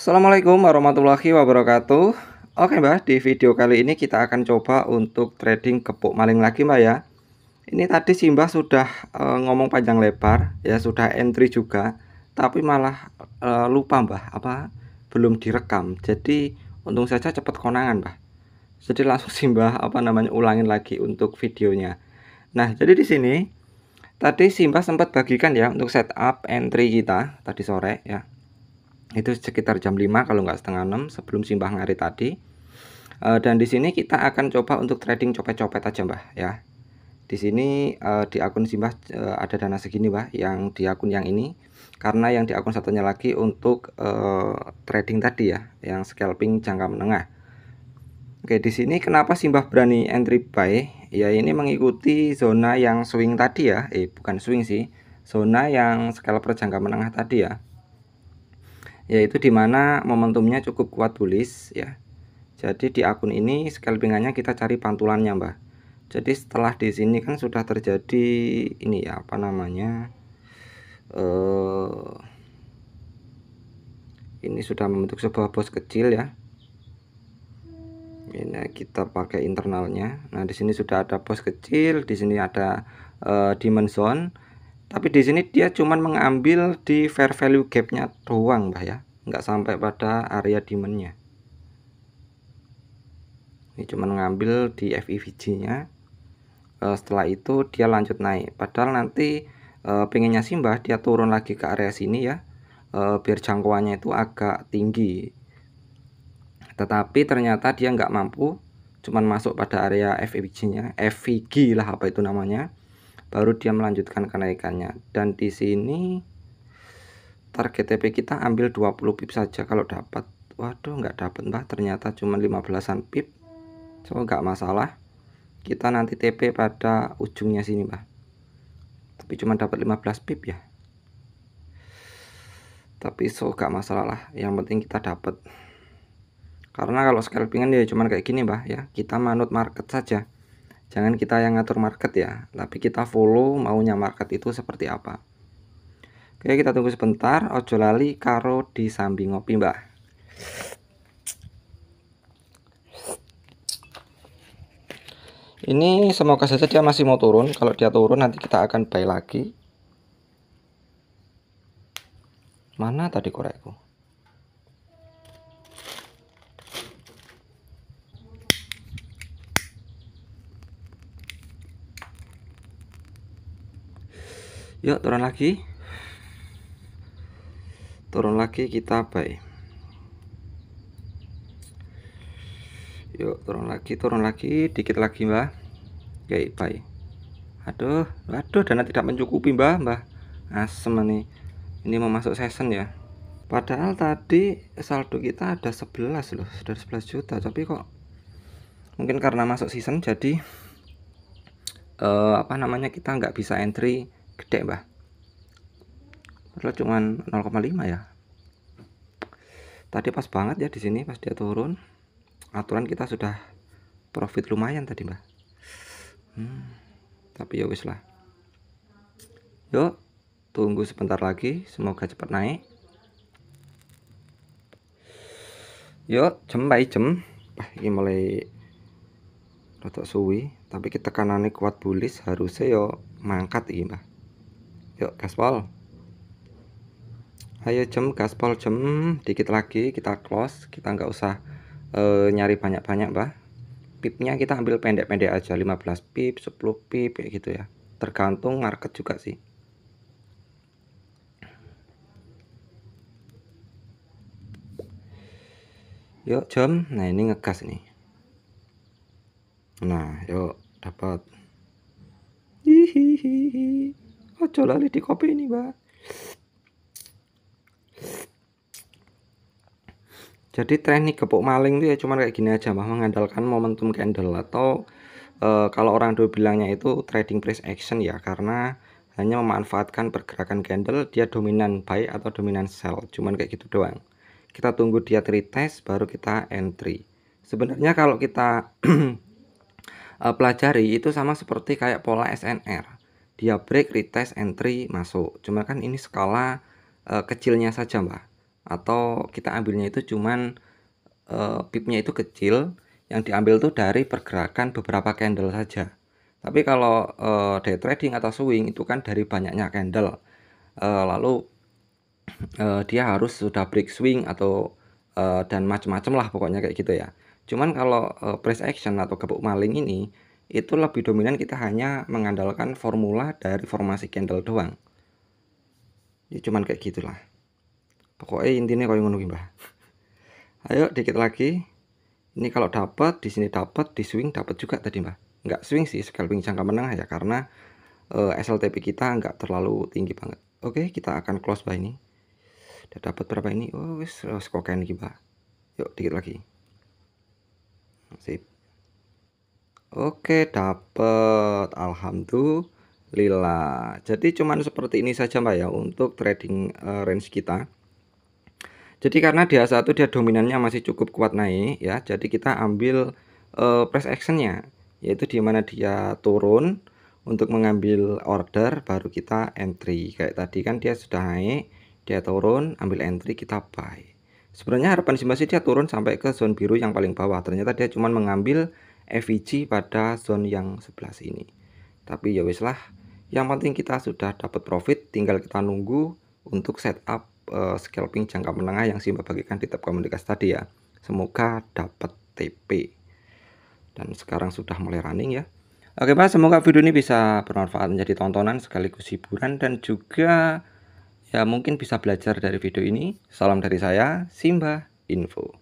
Assalamualaikum warahmatullahi wabarakatuh. Oke mbak di video kali ini kita akan coba untuk trading kepuk maling lagi mbak ya. Ini tadi si mbak sudah e, ngomong panjang lebar ya sudah entry juga Tapi malah e, lupa mbak apa belum direkam. Jadi untung saja cepat konangan mbak Jadi langsung si mbak apa namanya ulangin lagi untuk videonya. Nah jadi di sini Tadi Simbah sempat bagikan ya untuk setup entry kita tadi sore ya itu sekitar jam 5 kalau nggak setengah 6 sebelum simbah ngari tadi. Uh, dan di sini kita akan coba untuk trading copet-copet aja mbah ya. Di sini uh, di akun simbah uh, ada dana segini mbah yang di akun yang ini. Karena yang di akun satunya lagi untuk uh, trading tadi ya yang scalping jangka menengah. Oke di sini kenapa simbah berani entry buy? Ya ini mengikuti zona yang swing tadi ya. Eh bukan swing sih. Zona yang scalper jangka menengah tadi ya yaitu di mana momentumnya cukup kuat bullish ya. Jadi di akun ini scalpingannya kita cari pantulannya mbak jadi setelah di sini kan sudah terjadi ini ya apa namanya uh, ini sudah membentuk sebuah bos kecil ya. Ini kita pakai internalnya. Nah di sini sudah ada bos kecil di sini ada uh, dimension tapi di sini dia cuman mengambil di fair value gapnya doang mbak ya. Nggak sampai pada area demandnya. Ini cuma mengambil di FEVG nya e, setelah itu dia lanjut naik. Padahal nanti e, pengennya simbah dia turun lagi ke area sini ya. E, biar jangkauannya itu agak tinggi. Tetapi ternyata dia nggak mampu. Cuman masuk pada area FEVG nya FVG lah apa itu namanya baru dia melanjutkan kenaikannya. Dan di sini target TP kita ambil 20 pip saja kalau dapat. Waduh nggak dapat mbah. Ternyata cuma 15an pip. So nggak masalah. Kita nanti TP pada ujungnya sini mbah. Tapi cuma dapat 15 pip ya. Tapi so nggak masalah lah. Yang penting kita dapat. Karena kalau scalpingan ya cuman kayak gini mbah ya. Kita manut market saja jangan kita yang ngatur market ya tapi kita follow maunya market itu seperti apa. Oke kita tunggu sebentar. Ojo lali karo di sambil ngopi mbak. Ini semoga saja dia masih mau turun. Kalau dia turun nanti kita akan buy lagi. Mana tadi korekku yuk turun lagi. Turun lagi kita buy yuk turun lagi turun lagi. Dikit lagi mbah. Oke buy aduh aduh dana tidak mencukupi mbah mbah. Asem nih ini mau masuk season ya. Padahal tadi saldo kita ada 11 loh sudah 11 juta. Tapi kok mungkin karena masuk season jadi uh, apa namanya kita nggak bisa entry gede mbah. Padahal cuman 0,5 ya. Tadi pas banget ya di sini pas dia turun. Aturan kita sudah profit lumayan tadi mbah. Hmm, tapi ya wis lah. Yuk tunggu sebentar lagi semoga cepat naik. Yuk jam baik jam ini mulai rotok suwi tapi kita kanannya kuat bullish harusnya yo mangkat ini mbah yuk gaspol ayo jam gaspol jam dikit lagi kita close. Kita nggak usah uh, nyari banyak-banyak mbah. Pipnya kita ambil pendek-pendek aja. 15 pip 10 pip kayak gitu ya. Tergantung market juga sih. Yuk jam nah ini ngegas nih. Nah yuk dapat hihihi ojo lali di kopi ini mbak. Jadi teknik gepuk maling itu ya cuma kayak gini aja mbak. Mengandalkan momentum candle atau e, kalau orang dulu bilangnya itu trading price action ya karena hanya memanfaatkan pergerakan candle dia dominan buy atau dominan sell. Cuman kayak gitu doang. Kita tunggu dia retest baru kita entry. Sebenarnya kalau kita eh, pelajari itu sama seperti kayak pola SNR dia break retest entry masuk. Cuma kan ini skala uh, kecilnya saja mbak. Atau kita ambilnya itu cuman uh, pipnya itu kecil yang diambil tuh dari pergerakan beberapa candle saja. Tapi kalau uh, day trading atau swing itu kan dari banyaknya candle. Uh, lalu uh, dia harus sudah break swing atau uh, dan macam-macam lah pokoknya kayak gitu ya. Cuman kalau uh, price action atau kebuk maling ini itu lebih dominan kita hanya mengandalkan formula dari formasi candle doang. Ya cuman kayak gitulah. Pokoknya intinya kalau ngono mbah. Ayo dikit lagi. Ini kalau dapat di sini dapat di swing dapat juga tadi mbah. Nggak swing sih scalping jangka menengah ya karena uh, eh, SLTP kita nggak terlalu tinggi banget. Oke kita akan close by ini. Udah dapat berapa ini? Oh oh, kokain mbah. Yuk dikit lagi. Sip Oke, dapat. Alhamdulillah. Jadi cuman seperti ini saja Mbak ya untuk trading uh, range kita. Jadi karena dia satu dia dominannya masih cukup kuat naik ya. Jadi kita ambil uh, price actionnya yaitu di mana dia turun untuk mengambil order baru kita entry. Kayak tadi kan dia sudah naik, dia turun, ambil entry kita buy. Sebenarnya harapan simulasi dia turun sampai ke zone biru yang paling bawah. Ternyata dia cuma mengambil FVG pada zone yang sebelah sini tapi ya wis lah yang penting kita sudah dapat profit tinggal kita nunggu untuk setup uh, scalping jangka menengah yang Simba bagikan di tab komunikasi tadi ya semoga dapat TP dan sekarang sudah mulai running ya Oke Pak, semoga video ini bisa bermanfaat menjadi tontonan sekaligus hiburan dan juga ya mungkin bisa belajar dari video ini. Salam dari saya, Simba Info.